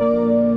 Música